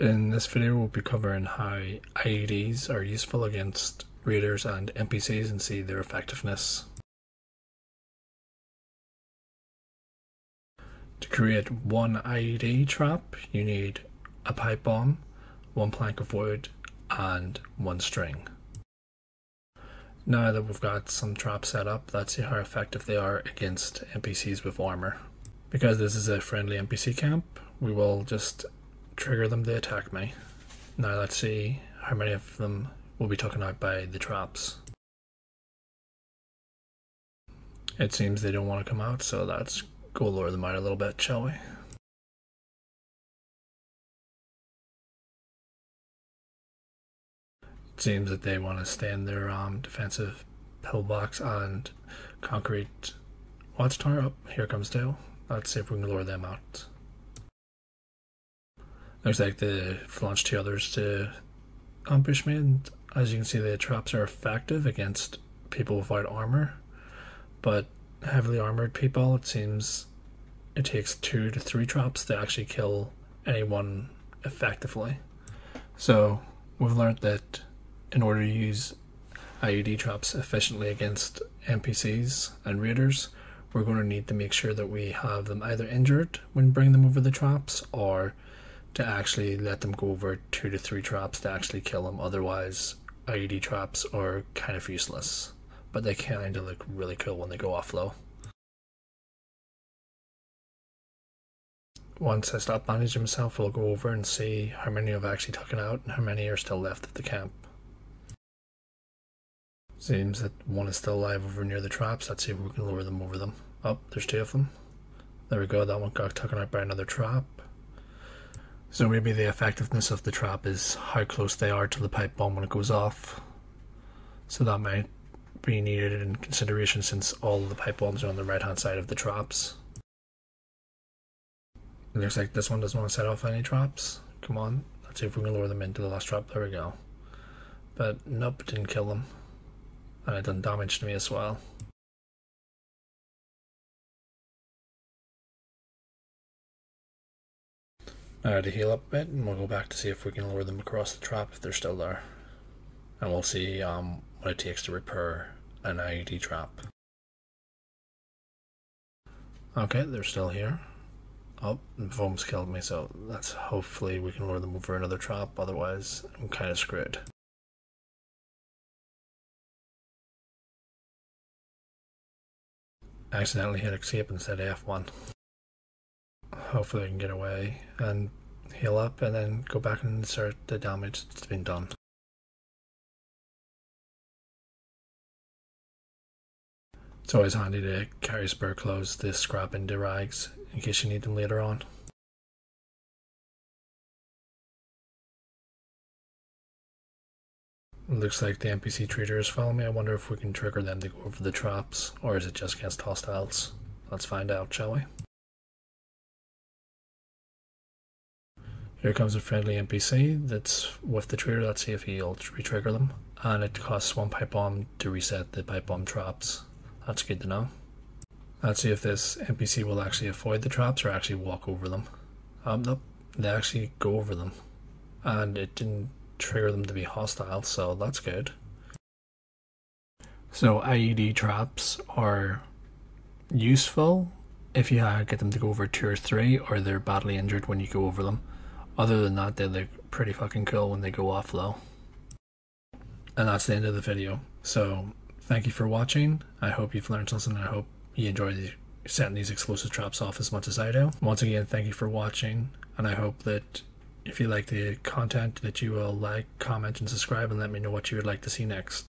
In this video we'll be covering how IEDs are useful against raiders and NPCs and see their effectiveness. To create one IED trap you need a pipe bomb, one plank of wood and one string. Now that we've got some traps set up, let's see how effective they are against NPCs with armor. Because this is a friendly NPC camp, we will just trigger them to attack me. Now let's see how many of them will be taken out by the traps. It seems they don't want to come out, so let's go lure them out a little bit, shall we? It seems that they want to stay in their um, defensive pillbox and concrete watchtower. Up oh, here comes Dale. Let's see if we can lure them out. Looks like they've launched two others to ambush me, and as you can see, the traps are effective against people without armor. But heavily armored people, it seems it takes two to three traps to actually kill anyone effectively. So we've learned that in order to use IED traps efficiently against NPCs and raiders, we're going to need to make sure that we have them either injured when bringing them over the traps or to actually let them go over two to three traps to actually kill them. Otherwise, IED traps are kind of useless, but they kind of look really cool when they go off low. Once I stop managing myself, we'll go over and see how many I've actually taken out and how many are still left at the camp. Seems that one is still alive over near the traps. Let's see if we can lure them over them. Oh, there's two of them. There we go. That one got taken out by another trap. So maybe the effectiveness of the trap is how close they are to the pipe bomb when it goes off. So that might be needed in consideration since all the pipe bombs are on the right hand side of the traps. It looks like this one doesn't want to set off any traps. Come on, let's see if we can lower them into the last trap. There we go. But nope, didn't kill them. And it done damage to me as well. Uh, to heal up a bit, and we'll go back to see if we can lure them across the trap if they're still there. And we'll see um, what it takes to repair an IED trap. Okay, they're still here. Oh, foam's killed me, so let's hopefully we can lure them over another trap, otherwise I'm kind of screwed. accidentally hit escape instead of F1 hopefully I can get away and heal up and then go back and insert the damage that's been done. It's always handy to carry spare clothes to scrap into rags in case you need them later on. looks like the NPC trader is following me. I wonder if we can trigger them to go over the traps, or is it just against hostiles? Let's find out, shall we? Here comes a friendly NPC that's with the trader. Let's see if he'll retrigger them. And it costs one pipe bomb to reset the pipe bomb traps. That's good to know. Let's see if this NPC will actually avoid the traps or actually walk over them. Um, nope, they actually go over them. And it didn't trigger them to be hostile, so that's good. So IED traps are useful if you get them to go over two or three or they're badly injured when you go over them. Other than that, they look pretty fucking cool when they go off low. And that's the end of the video. So, thank you for watching. I hope you've learned something. And I hope you enjoy setting these explosive traps off as much as I do. Once again, thank you for watching. And I hope that if you like the content, that you will like, comment, and subscribe and let me know what you would like to see next.